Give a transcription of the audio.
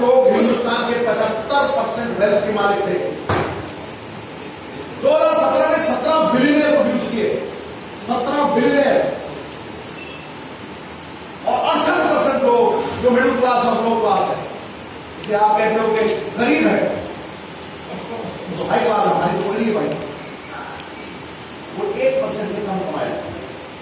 लोग हिंदुस्तान के पचहत्तर परसेंट वेल्थ के मालिक थे। दो हज़ार सत्रह में सत्रह बिलियन प्रोड्यूस किए। सत्रह बिलियन और अड़सठ परसेंट लोग जो मिडिल क्लास और लो क्लास है। जिसे आप कहते हो कि गरीब है। हाई क्लास तो हमारी बोली भाई। वो एक परसेंट से कम कमाया।